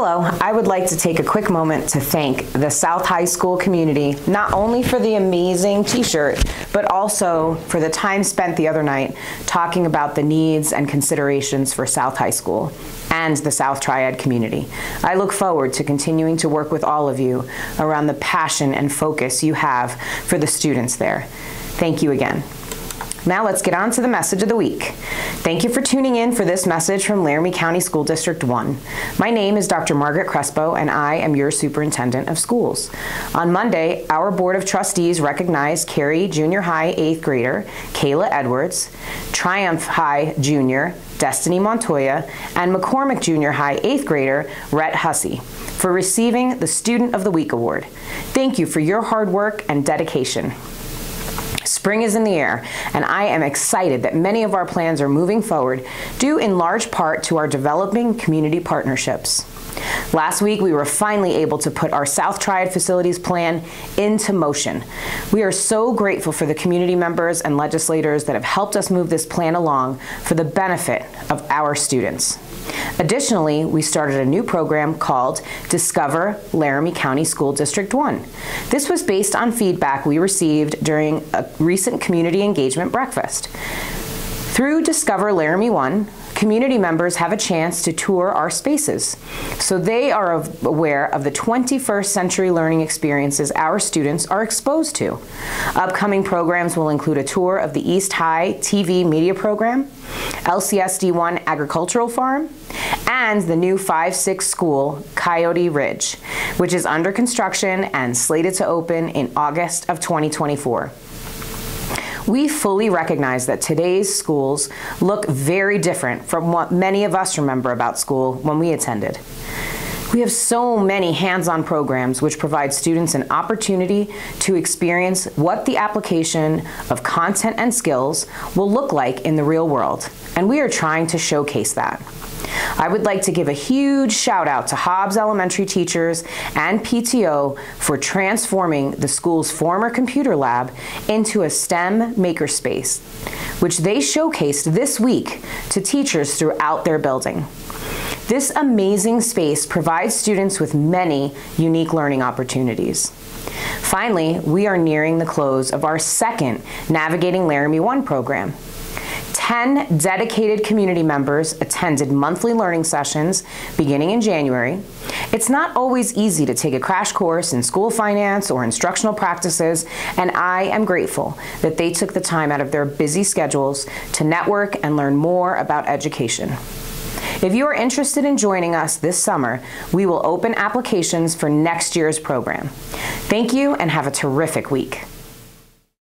Hello, I would like to take a quick moment to thank the South High School community, not only for the amazing t-shirt, but also for the time spent the other night talking about the needs and considerations for South High School and the South Triad community. I look forward to continuing to work with all of you around the passion and focus you have for the students there. Thank you again. Now let's get on to the message of the week. Thank you for tuning in for this message from Laramie County School District 1. My name is Dr. Margaret Crespo and I am your Superintendent of Schools. On Monday, our Board of Trustees recognized Carey Junior High 8th grader Kayla Edwards, Triumph High Junior Destiny Montoya, and McCormick Junior High 8th grader Rhett Hussey for receiving the Student of the Week Award. Thank you for your hard work and dedication. Spring is in the air, and I am excited that many of our plans are moving forward, due in large part to our developing community partnerships. Last week, we were finally able to put our South Triad Facilities Plan into motion. We are so grateful for the community members and legislators that have helped us move this plan along for the benefit of our students. Additionally, we started a new program called Discover Laramie County School District 1. This was based on feedback we received during a recent community engagement breakfast. Through Discover Laramie 1, community members have a chance to tour our spaces. So they are aware of the 21st century learning experiences our students are exposed to. Upcoming programs will include a tour of the East High TV media program, LCSD1 Agricultural Farm, and the new 5-6 school, Coyote Ridge, which is under construction and slated to open in August of 2024. We fully recognize that today's schools look very different from what many of us remember about school when we attended. We have so many hands-on programs which provide students an opportunity to experience what the application of content and skills will look like in the real world, and we are trying to showcase that. I would like to give a huge shout out to Hobbs Elementary teachers and PTO for transforming the school's former computer lab into a STEM makerspace, which they showcased this week to teachers throughout their building. This amazing space provides students with many unique learning opportunities. Finally, we are nearing the close of our second Navigating Laramie 1 program. 10 dedicated community members attended monthly learning sessions beginning in January. It's not always easy to take a crash course in school finance or instructional practices, and I am grateful that they took the time out of their busy schedules to network and learn more about education. If you are interested in joining us this summer, we will open applications for next year's program. Thank you and have a terrific week.